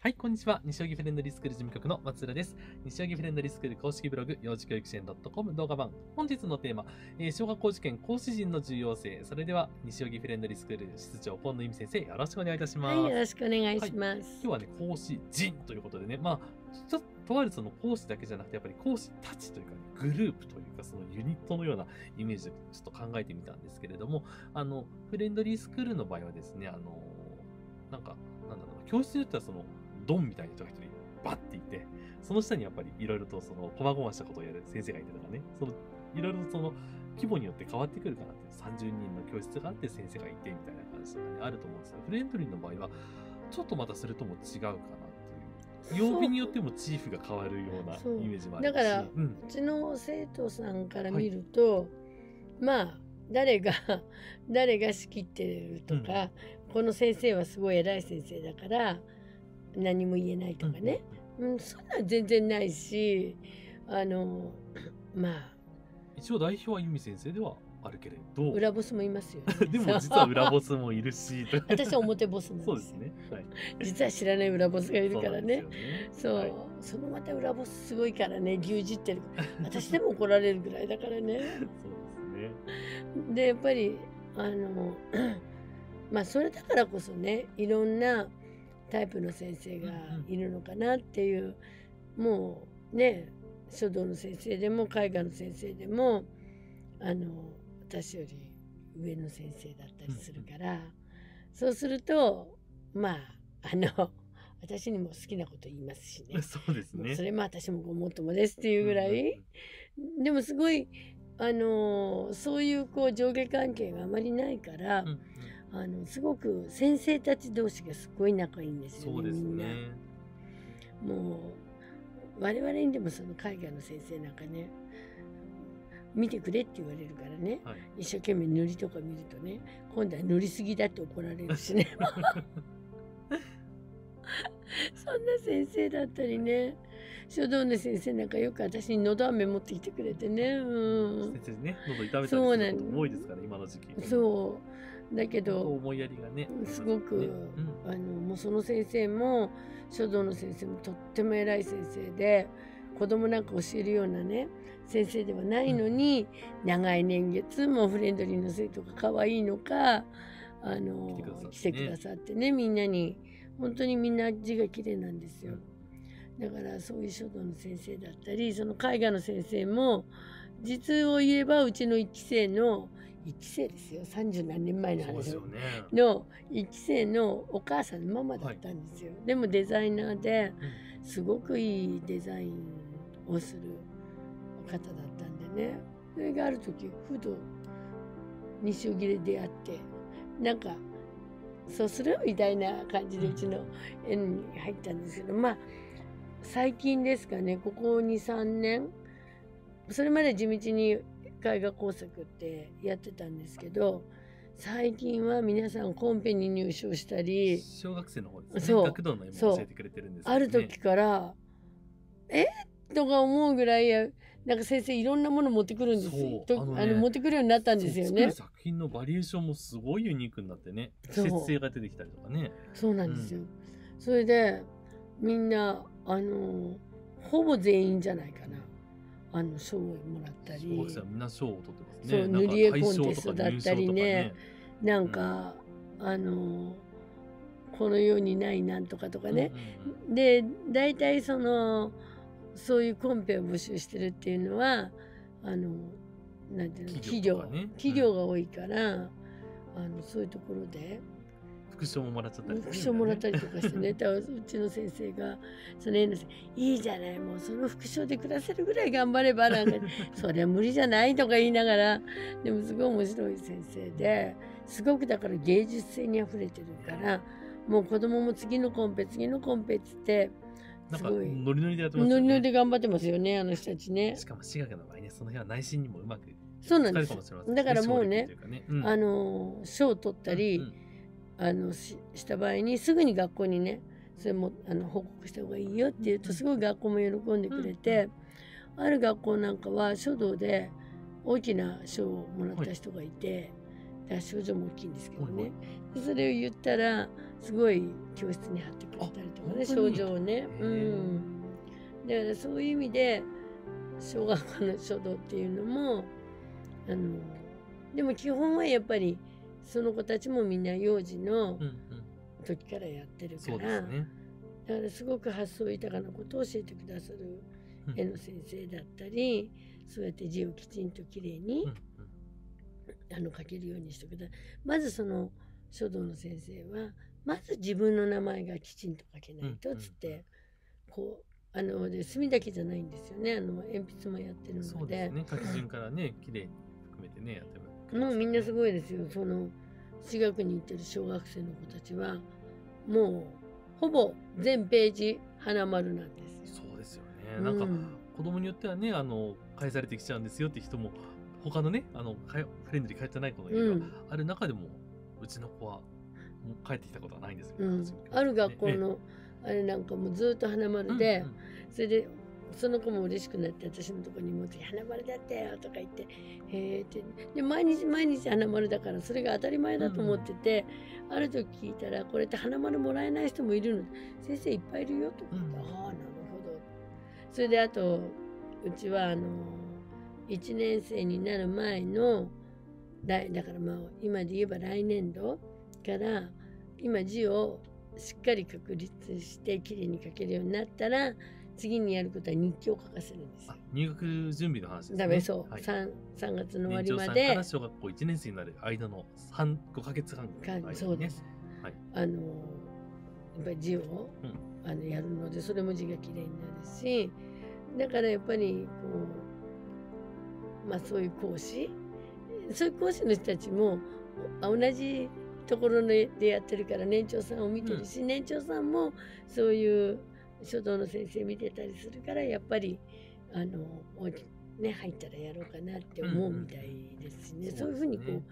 はい、こんにちは。西荻フレンドリースクール事務局の松浦です。西荻フレンドリースクール公式ブログ、幼児教育支援 .com 動画版。本日のテーマ、えー小学校受験講師陣の重要性。それでは、西荻フレンドリースクール室長、本野由美先生、よろしくお願いいたします。はい、よろしくお願いします。今日はね、講師陣ということでね、まあ、ちょっと、とあるその講師だけじゃなくて、やっぱり講師たちというか、ね、グループというか、そのユニットのようなイメージでちょっと考えてみたんですけれども、あの、フレンドリースクールの場合はですね、あの、なんか、教室によってはその、ドンみたいな人が一人バッていて、その下にやっぱりいろいろとその、細々したことをやる先生がいてとかね、その、いろいろとその、規模によって変わってくるかなって、30人の教室があって先生がいてみたいな感じとかね、あると思うんですけど、フレンドリーの場合は、ちょっとまたそれとも違うかなっていう。曜日によってもチーフが変わるようなイメージもあるし。だからうん。うちの生徒さんから見ると、まあ誰が 誰が仕切ってるとか、この先生はすごい偉い先生だから何も言えないとかね、うんそんなん全然ないしあのまあ。一応代表は由美先生ではあるけれど、裏ボスもいますよ、ね、でも実は裏ボスもいるし、と 私は表ボスなんですそうですね。はい。実は知らない裏ボスがいるからね。そう、はい。そのまた裏ボスすごいからね牛耳ってる 私でも怒られるぐらいだからね。そうですね。でやっぱりあのまあそれだからこそねいろんなタイプの先生がいるのかなっていう、もうね書道の先生でも絵画の先生でもあの私より上の先生だったりするから、そうするとまああの私にも好きなこと言いますしね。そうですね。それも私もごもっともですっていうぐらい、でもすごいあのそういうこう上下関係があまりないから、うんうんあのすごく先生たち同士がすごい仲いいんですよねそうですみんな。ね。もう我々にでもその海外の先生なんかね見てくれって言われるからねはい。一生懸命塗りとか見るとね今度は塗りすぎだって怒られるしね そんな先生だったりね書道の先生なんかよく私にのど飴持ってきてくれてねうん先生ね、喉痛めたりすること多いですから、今の時期。そうだけど思いやりがね。すごく、ね。うん。あのもうその先生も書道の先生もとっても偉い先生で子供なんか教えるようなね先生ではないのに、長い年月もフレンドリーの生徒が可愛いのかあの来てくださってね。来てくださってねみんなに本当にみんな字が綺麗なんですよ。だからそういう書道の先生だったりその絵画の先生も実を言えばうちの1期生の1期生ですよ。30何年前の話よ。ね。の1期生のお母さんのママだったんですよ、でもデザイナーですごくいいデザインをする方だったんでね。それがある時ふと西荻で出会ってなんかそうするみたいな感じでうちの園に入ったんですけどまあ最近ですかね。ここ23年。それまで地道に絵画工作ってやってたんですけど最近は皆さんコンペに入賞したり小学生の方ですね。そう学童の絵も教えてくれてるんですよねある時から「え？とか思うぐらいなんか先生いろんなもの持ってくるんですよ。あのねあの持ってくるようになったんですよね作品のバリエーションもすごいユニークになってね。季節性が出てきたりとかね。そうなんですよ。それでみんなあのほぼ全員じゃないかなあの賞をもらったり。小学生はみんな賞を取ってますね。そう塗り絵コンテストだったりね。なんか、あのこの世にないなんとかとかね。うんうんうん。で大体そのそういうコンペを募集してるっていうのはあのなんていうの企業企業が多いから、あのそういうところで副賞ももらっちゃったり。とかね副賞もらったりとかしてね。うちの先生がその先生いいじゃないもうその副賞で暮らせるぐらい頑張ればなんか それは無理じゃないとか言いながらでもすごい面白い先生ですごくだから芸術性にあふれてるからもう子供も次のコンペ次のコンペっつってすごいノリノリでやってますよね。ノリノリで頑張ってますよねあの人たちね。しかも私学の場合ね、その辺は内心にもうまくそうなんです。るかもしれませんだからもうねね。うん。あの賞を取ったり、うんうんあのしした場合にすぐに学校にねそれもあの報告した方がいいよって言うとすごい学校も喜んでくれて、ある学校なんかは書道で大きな賞をもらった人がいて、だから賞状も大きいんですけどね、それを言ったらすごい教室に貼ってくれたりとかね症状をね。へうーん、だからそういう意味で小学校の書道っていうのもあのでも基本はやっぱりその子たちもみんな幼児のうんうん。時からやってるかそうでら、すね。だからすごく発想豊かなことを教えてくださるうん。絵の先生だったり、そうやって字をきちんときれいにうんうん。あの書けるようにしてください。まずその書道の先生はまず自分の名前がきちんと書けないとうんつって、こうあので墨だけじゃないんですよね。あの鉛筆もやってるそので。うですね。書き順からね、綺麗に含めてね、やってますもうみんなすい。ごいですよその私学に行ってる小学生の子たちはもうほぼ全ページ花丸なんですよ。そうですよね。なんか、うん子供によってはね、あの、返されてきちゃうんですよって人も、他のね、あの、かよフレンドに帰ってない子の家がうんある中でも、うちの子は、もう帰ってきたことはないんですよ。うん、ある学校のあれなんかもうずっと花丸で、うんうんそれでその子も嬉しくなって私のとこに持ってきて「花丸だったよ」とか言って「へえ」って。で毎日毎日花丸だからそれが当たり前だと思ってて、ある時聞いたら「これって花丸もらえない人もいるの先生いっぱいいるよ」とか言って「うん。ああなるほど」それであとうちはあの1年生になる前の来だからまあ今で言えば来年度から今字をしっかり確立してきれいに書けるようになったら次にやることは日記を書かせるんですよ。あ。入学準備の話ですね。ダメそう、はい。3, 3月の終わ年長さんかりまでら小学校1年生になる間の3、5ヶ月半の間にね。そうです、はい。あのやっぱり字を、あのやるのでそれも字がきれいになるしだからやっぱりこうまあそういう講師そういう講師の人たちもあ同じところでやってるから年長さんを見てるし、年長さんもそういう書道の先生見てたりするからやっぱりあのおね入ったらやろうかなって思うみたいですしね、うん。そういうふうにこそうう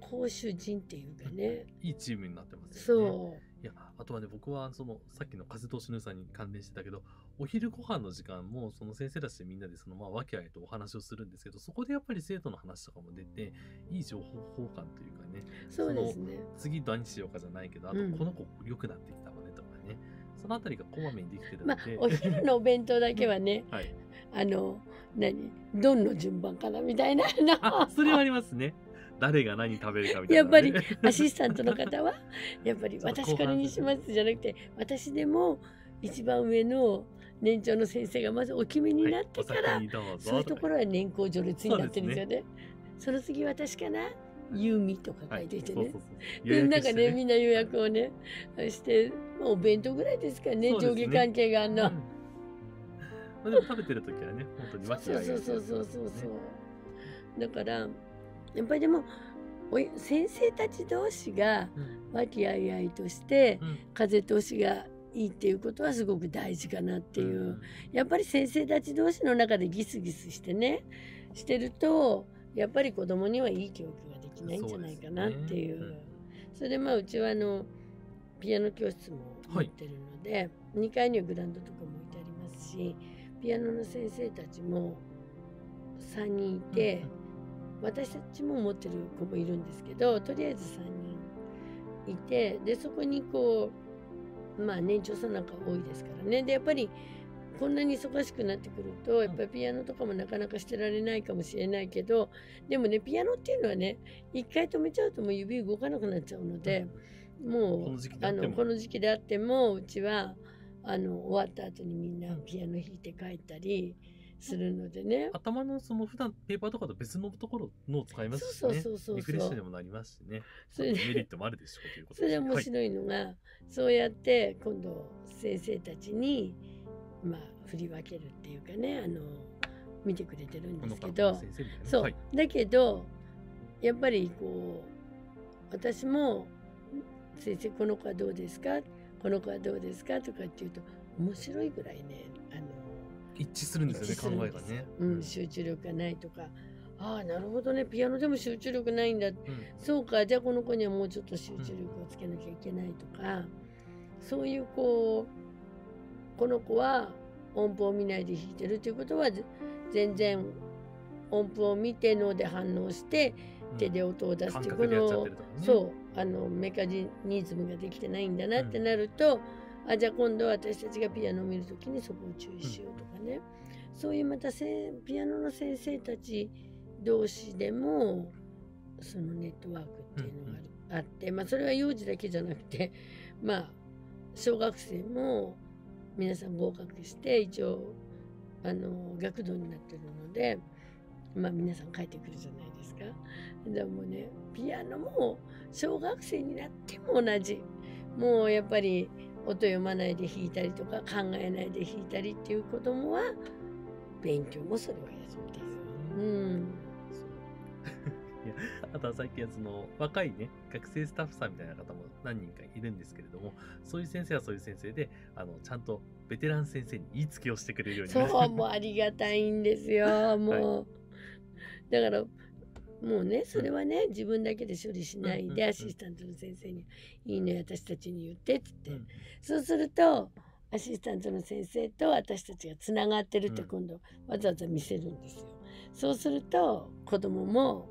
講習人っていうかね、いいチームになってますよね。そう。いや、あとはね、僕は、その、さっきの風通しの良さに関連してたけど、お昼ご飯の時間も、その先生たちでみんなで、その、まあ、和気あいとお話をするんですけど、そこでやっぱり生徒の話とかも出て、いい情報交換というかね、そうですね。次何しようかじゃないけど、あとうん、この子良くなってきたそのあたりがこまめにできてるのまあで、、お昼のお弁当だけはね、はい。あの、何、どんの順番かなみたいなあ、の。それはありますね。誰が何食べるかみたいな、やっぱりね。アシスタントの方は、やっぱり私これにしますじゃなくて、私でも一番上の年長の先生がまずお決めになってかはい、おら、先にどうぞそういうところはは年功序列になってるんですよね。その次私かなユーミとか書いていてね。そうそうそう。で なんかね、みんな予約をね、して、まあ、お弁当ぐらいですかね、ね。下関係があんの。うん。まあ、でも食べてる時はね、本当に和気そうあいあいそうそうそうそうねそう。だから、やっぱりでも、おい先生たち同士がうん。和気あいあいとして、うん。風通しがいいっていうことはすごく大事かなっていう。やっぱり先生たち同士の中でギスギスしてね、してると、やっぱり子供にはいい教育きないんじゃないかなっていう。そうですね。それでまあうちはあのピアノ教室も持ってるので、2階にはグラウンドとかも置いてありますしピアノの先生たちも3人いて、私たちも持ってる子もいるんですけどとりあえず3人いてでそこにこうまあ年長さんなんか多いですからね。でやっぱりこんなに忙しくなってくるとやっぱりピアノとかもなかなかしてられないかもしれないけどでもねピアノっていうのはね一回止めちゃうともう指動かなくなっちゃうので、もこの時期うあのこの時期であってもうちはあの終わった後にみんなピアノ弾いて帰ったりするのでね。頭のその普段ペーパーとかと別のところのを使いますしね。リフレッシュにもなりますしね。そメリットもあるでしょうということそれで面はい白いのが、そうやって今度先生たちにまあ振り分けるっていうかねあの見てくれてるんですけど。そう、はい。だけどやっぱりこう私も「先生この子はどうですか？この子はどうですか?」とかって言うと面白いぐらいねあの一致するんですよね、考えがね。うん、集中力がないとか。ああなるほどね。ピアノでも集中力ないんだ。うん。そうか。じゃあこの子にはもうちょっと集中力をつけなきゃいけないとか、そういうこうこの子は音符を見ないで弾いてるということはぜ全然音符を見て脳で反応して手で音を出すっていうこのね。そうあのメカニズムができてないんだなってなると、あじゃあ今度私たちがピアノを見るときにそこを注意しようとかね、そういうまたせピアノの先生たち同士でもそのネットワークっていうのがあって、まあ、それは幼児だけじゃなくてまあ小学生も皆さん合格して一応あの学童になってるので、まあ、皆さん帰ってくるじゃないですか。でもねピアノも小学生になっても同じもうやっぱり音読まないで弾いたりとか考えないで弾いたりっていう子供は勉強もそれはやるんです。うんやあとは最近はその若いね学生スタッフさんみたいな方も何人かいるんですけれどもそういう先生はそういう先生であのちゃんとベテラン先生に言いつけをしてくれるようになる。そうもうありがたいんですよ もう、だからもうねそれはね自分だけで処理しないうんうんうん。でアシスタントの先生に「いいね私たちに言って」っつって、うん。そうするとアシスタントの先生と私たちがつながってるってうん。今度わざわざ見せるんですよ。そうすると子供も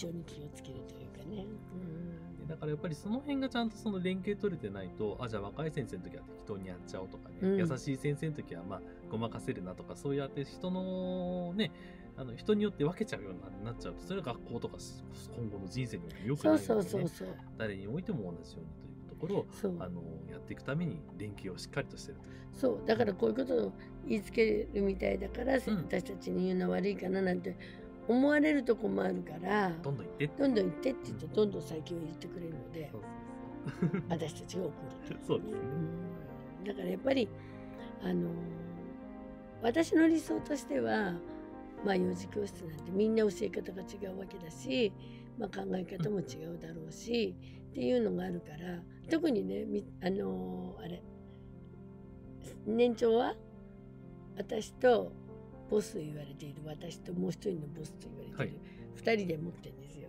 と思って胃腸に気をつけるというかね。うんだからやっぱりその辺がちゃんとその連携取れてないとあじゃあ若い先生の時は適当にやっちゃおうとかね、うん。優しい先生の時はまあごまかせるなとかそうやって人のねあの人によって分けちゃうようになっちゃうとそれが学校とか今後の人生にも良くそうないので、ね、そうそうそう誰においても同じようにというところをそう。あのやっていくために連携をしっかりとしてると。そう。だからこういうことを言いつけるみたいだから、ん。私たちに言うのは悪いかななんて思われるとこもあるからどんどん言ってどんどん言ってって言うとどんどん最近は言ってくれるので私たちが送ると。そうですね。うんだからやっぱりあの私の理想としてはまあ幼児教室なんてみんな教え方が違うわけだし、まあ、考え方も違うだろうし、っていうのがあるから特にねみあのあれ年長は私とボスと言われている私ともう一人のボスと言われている、二人で持ってるんですよ。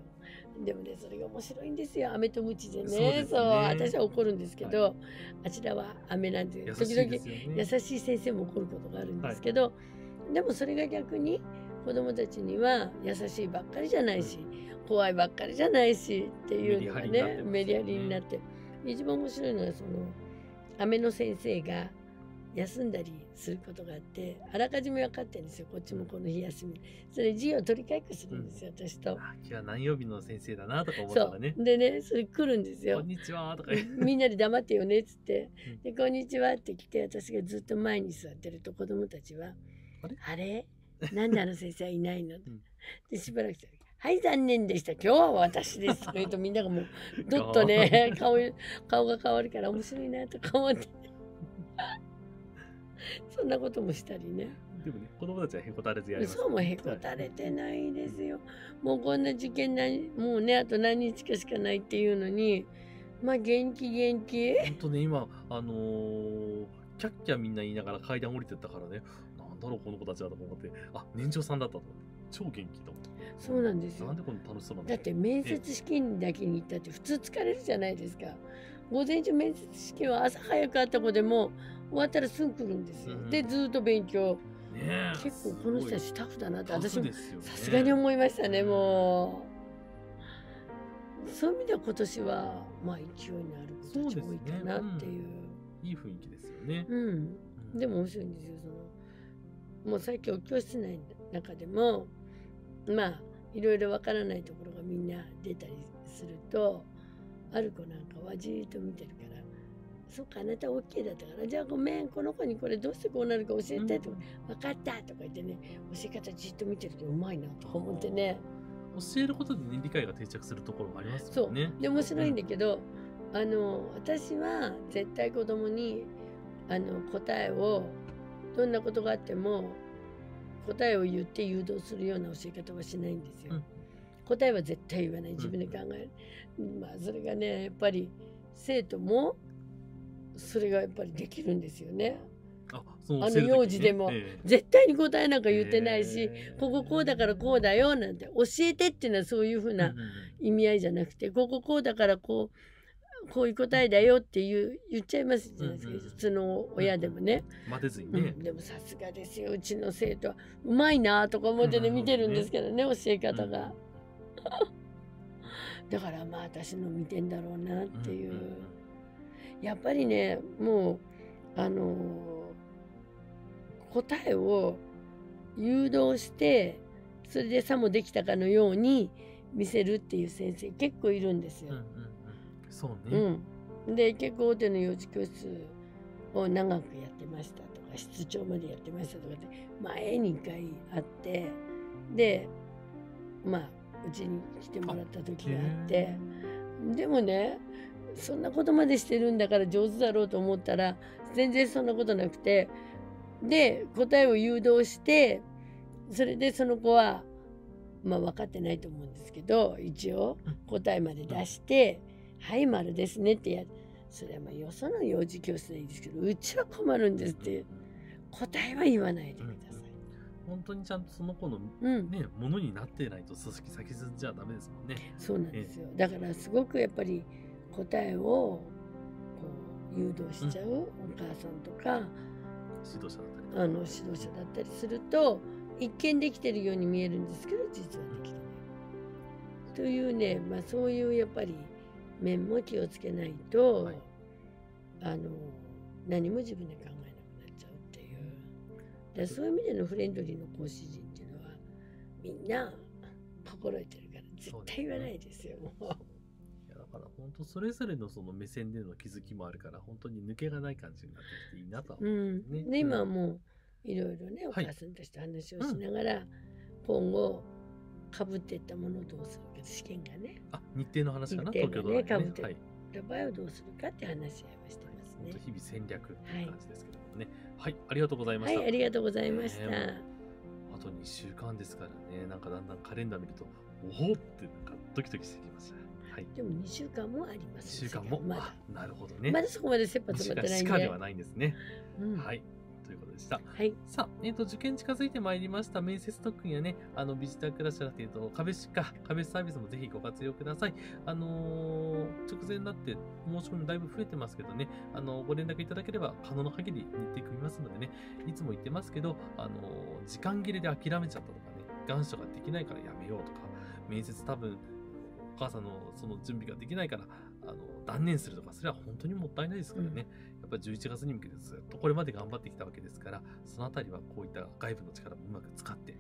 でもねそれが面白いんですよ飴とムチでね。そうね。私は怒るんですけど、あちらは飴なんて優時々優しい先生も怒ることがあるんですけど、でもそれが逆に子供たちには優しいばっかりじゃないし、怖いばっかりじゃないしっていうのがねメメリハリハリになって。一番面白いのはその飴の先生が休んだりすることがあってあらかじめ分かってるんですよ。こっちもこの日休み。それ授業取り替えっこするんですよ、私と。あ今日は何曜日の先生だなとか思ったそらね。う。でねそれ来るんですよ。こん。にちはとかみんなで黙ってよねっつって。うん「でこんにちは」って来て私がずっと前に座ってると子供たちはあれ「あれ？なんであの先生はいないの?ん。でしばらくして「はい残念でした。今日は私です」とか言うとみんながもう どっとね顔顔が変わるから面白いなとか思って そんなこともしたりね。でもね子供たちはへこたれずやります。そうもへこたれてないですよ。もうこんな受験何もうねあと何日かしかないっていうのにまあ元気元気。本当ね今あのーキャッキャみんな言いながら階段降りてったからね。なんだろうこの子たちはとか思って。あ年長さんだったと思って。超元気と思ってそうなんですよ。なんでこんな楽しそうなんだって面接試験だけに行ったって普通疲れるじゃないですか。午前中面接試験は朝早くあった子でも終わったらすぐ来るんですよ、うん。でずっと勉強。ねえ結構この人たちタフだなって私もさすがに思いましたねもう。そういう意味では今年はまあ勢いのある子たち多いかなっていう。いい雰囲気ですよね、うん、うん。でも面白いんですよその。もうさっきお教室内の中でもまあいろいろわからないところがみんな出たりするとある子なんかはじーっと見てるから「そっかあなた OK だったから。じゃあごめんこの子にこれどうしてこうなるか教えて」とか「分かった」とか言ってね。教え方じっと見てるとうまいなとか思ってね。教えることで、ね、理解が定着するところもありますそう。よねで面白いんだけど、あの私は絶対子供にあの答えをどんなことがあっても答えを言って誘導するような教え方はしないんですよ。うん。答えは絶対言わない。自分で考える、まあそれがねやっぱり生徒もそれがやっぱりできるんですよね。あその幼児でもええ。絶対に答えなんか言ってないし、こここうだからこうだよなんて教えてっていうのはそういうふうな意味合いじゃなくてこここうだからこうこういう答えだよっていう言っちゃいますじゃないですか、普通の親でもね、待てずにうん。ね、でもさすがですよ。うちの生徒はうまいなとか思ってねうん見てるんですけどね教え方が。だからまあ私の見てんだろうなっていう、やっぱりねもうあの答えを誘導してそれでさもできたかのように見せるっていう先生結構いるんですよ。うん。うんうん。そううね。ん、で結構大手の幼児教室を長くやってましたとか室長までやってましたとかって前に1回あってでまあうちに来てもらった時があって。でもねそんなことまでしてるんだから上手だろうと思ったら全然そんなことなくてで答えを誘導してそれでその子はまあ分かってないと思うんですけど一応答えまで出して「はい丸ですね」ってやそれはまあよその幼児教室でいいですけどうちは困るんですって答えは言わないでください。本当にちゃんとその子のうん、ね、ものになってないと組織先じゃダメですもんね。そうなんですよ。だからすごくやっぱり答えをこう誘導しちゃうお母さんとか、指導者だったり。あの指導者だったりすると一見できてるように見えるんですけど実はできてない。というね、まあ、そういうやっぱり面も気をつけないと、はいあの何も自分で考えなくなっちゃうっていうでそういう意味でのフレンドリーの講師陣っていうのはみんな心得てるから絶対言わないですよ。から本当それぞれのその目線での気づきもあるから本当に抜けがない感じになってきていいなとは思うう。ん、ねで今はもういろいろねおはい母さんたちと話をしながら、今後かぶっていったものをどうするか試験がねあ、日程の話かな、日程東京ドラマね。ってはい。た場合はどうするかって話し合いはしてますね本当。日々戦略ってはい感じですけどもね。はい、ありがとうございました。はいありがとうございました。ねあと2週間ですからね、なんかだんだんカレンダー見ると、おおってなんかドキドキしてきました。はい。でも2週間もあります2週間も、まなるほどね。まだそこまで切羽2週詰まってないんで。間しかではないんですね。うんはい。ということでした。はい。さあ、えっ、と、受験近づいてまいりました。面接特訓やね、あの、ビジタークラスじゃなくて、えっと、壁しか、壁サービスもぜひご活用ください。あのー直前になって申し込みだいぶ増えてますけどね、あのご連絡いただければ可能な限り日程組みますのでね、いつも言ってますけど、あのー時間切れで諦めちゃったとかね、願書ができないからやめようとか、面接多分、お母さんのその準備ができないから、あの断念するとか、それは本当にもったいないですからね。やっぱり11月に向けてずっとこれまで頑張ってきたわけですから、そのあたりはこういった外部の力もうまく使って。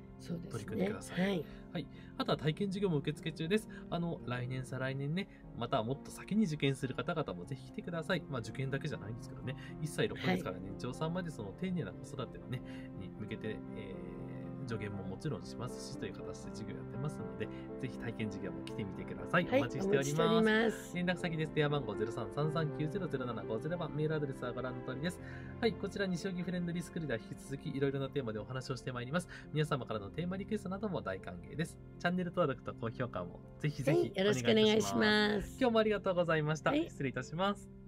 取り組んでくださいはい。あとは体験授業も受付中です。あの、来年、再来年ね、またはもっと先に受験する方々もぜひ来てください。まあ、受験だけじゃないんですけどね、1歳6ヶ月から年長さんまでその丁寧な子育てをね、に向けて、えー助言ももちろんしますしという形で授業やってますので、ぜひ体験授業も来てみてください。はい。お待ちしております。ます。連絡先です。電話番号0333900750番、メールアドレスはご覧の通りです。はい、こちら西荻フレンドリースクールでは引き続きいろいろなテーマでお話をしてまいります。皆様からのテーマリクエストなども大歓迎です。チャンネル登録と高評価もぜひぜひはい。よろしくお願いします。今日もありがとうございました。はい失礼いたします。